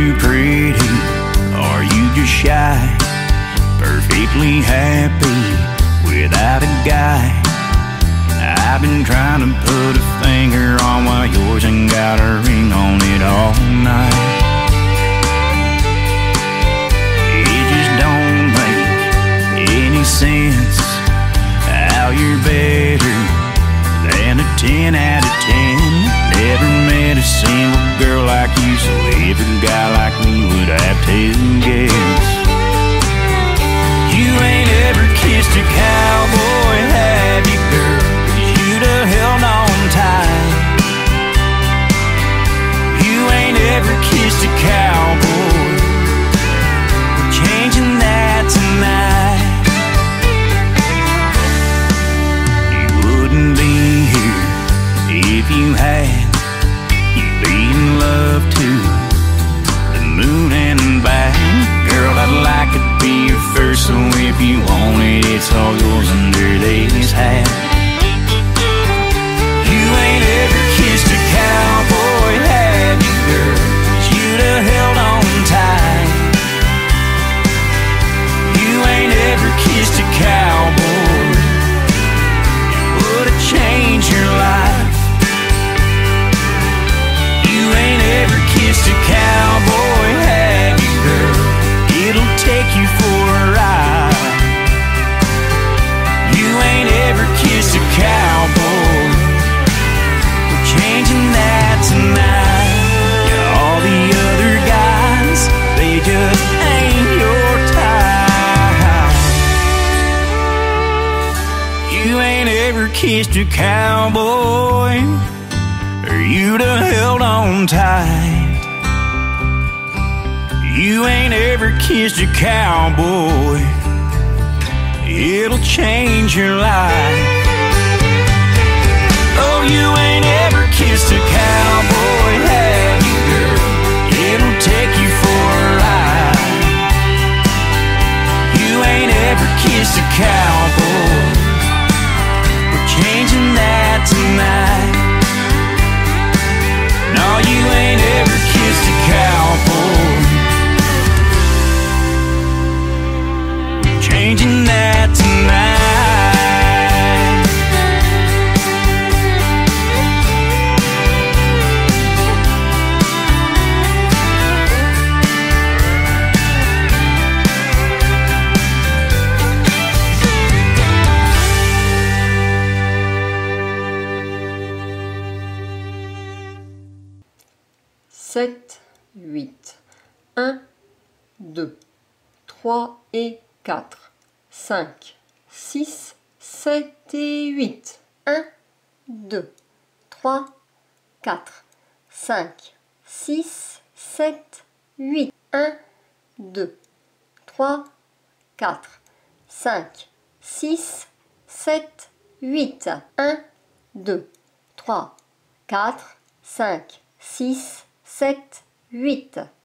too pretty? Are you just shy? Perfectly happy without a guy. I've been trying to put a finger on why yours ain't got a ring on it all night. It just don't make any sense how you're better than a 10 out of 10. Never met a single girl like you, so every guy like me would have to guess. Ain't ever kissed a cowboy, or you'd have held on tight. You ain't ever kissed a cowboy, it'll change your life. Oh, you ain't ever kissed a cowboy, have you, girl? It'll take you for a ride. You ain't ever kissed a cowboy. Sept, huit. Un, deux, trois et quatre, 5, 6, 7 et 8. 1, 2, 3, 4, 5, 6, 7, 8. 1, 2, 3, 4, 5, 6, 7, 8. 1, 2, 3, 4, 5, 6, 7, 8.